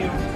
you.